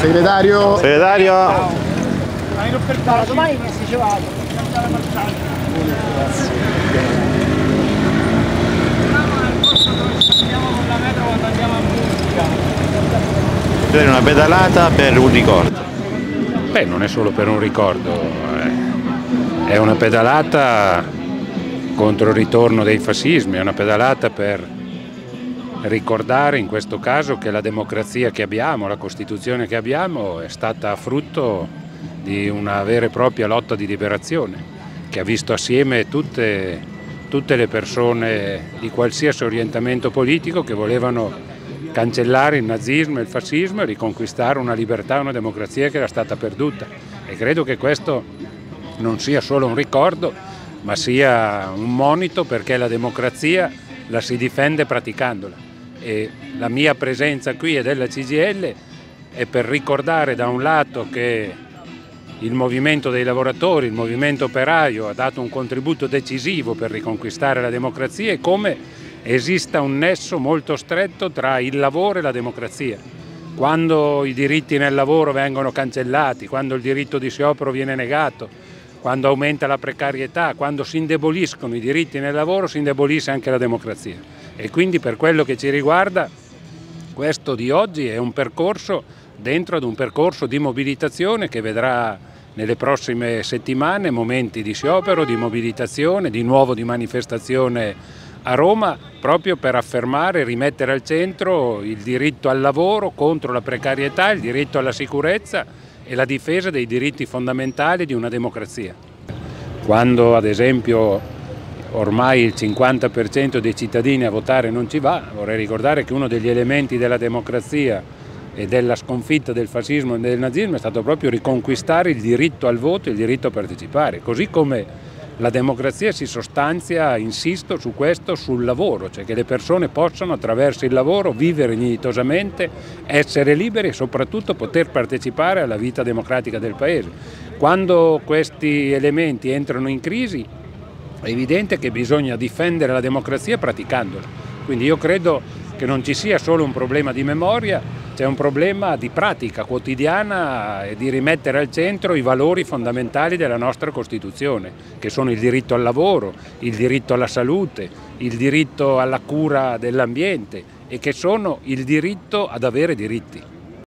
Segretario. Segretario. Domani si ci va. È una pedalata per un ricordo. Beh, non è solo per un ricordo, eh. è una pedalata contro il ritorno dei fascismi, è una pedalata per ricordare in questo caso che la democrazia che abbiamo, la Costituzione che abbiamo è stata frutto di una vera e propria lotta di liberazione che ha visto assieme tutte, tutte le persone di qualsiasi orientamento politico che volevano cancellare il nazismo e il fascismo e riconquistare una libertà e una democrazia che era stata perduta. E credo che questo non sia solo un ricordo, ma sia un monito perché la democrazia la si difende praticandola. E la mia presenza qui e della CGL è per ricordare da un lato che il movimento dei lavoratori, il movimento operaio ha dato un contributo decisivo per riconquistare la democrazia e come esista un nesso molto stretto tra il lavoro e la democrazia. Quando i diritti nel lavoro vengono cancellati, quando il diritto di sciopero viene negato, quando aumenta la precarietà, quando si indeboliscono i diritti nel lavoro, si indebolisce anche la democrazia. E quindi per quello che ci riguarda, questo di oggi è un percorso dentro ad un percorso di mobilitazione che vedrà nelle prossime settimane momenti di sciopero, di mobilitazione, di nuovo di manifestazione a Roma proprio per affermare e rimettere al centro il diritto al lavoro contro la precarietà, il diritto alla sicurezza e la difesa dei diritti fondamentali di una democrazia. Quando ad esempio ormai il 50% dei cittadini a votare non ci va, vorrei ricordare che uno degli elementi della democrazia e della sconfitta del fascismo e del nazismo è stato proprio riconquistare il diritto al voto e il diritto a partecipare, così come la democrazia si sostanzia, insisto su questo, sul lavoro, cioè che le persone possano attraverso il lavoro vivere dignitosamente, essere liberi e soprattutto poter partecipare alla vita democratica del Paese. Quando questi elementi entrano in crisi è evidente che bisogna difendere la democrazia praticandola. Quindi io credo che non ci sia solo un problema di memoria, c'è un problema di pratica quotidiana e di rimettere al centro i valori fondamentali della nostra Costituzione, che sono il diritto al lavoro, il diritto alla salute, il diritto alla cura dell'ambiente e che sono il diritto ad avere diritti.